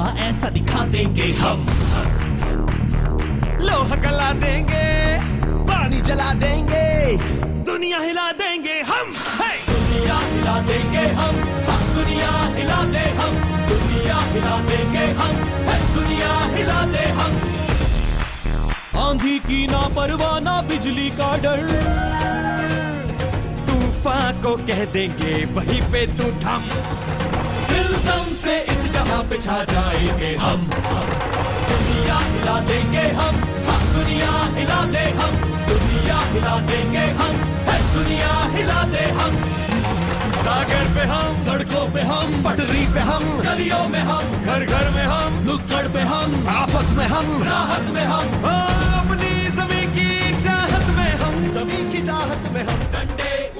जलवा ऐसा दिखा देंगे हम। लोहा गला देंगे पानी जला देंगे दुनिया हिला देंगे हम! दुनिया हिला देंगे हम हाँ, दुनिया हिला दे हम। दुनिया हिला देंगे हम दुनिया हिला दे हम। आंधी की ना परवाह ना बिजली का डर। तूफ़ान को कह देंगे वहीं पे तू थम छा जाएँगे हम दुनिया हिला देंगे हम हम। दुनिया हिला दे हम, दुनिया हिला देंगे हम। है दुनिया हिला दे हम। सागर पे हम, सड़कों पे हम, पटरी पे हम, गलियों में हम घर घर में हम, नुक्कड़ पे हम, आफत में हम, राहत में हम। हाँ, अपनी जमी की चाहत में हम, जमी की चाहत में हम। डंडे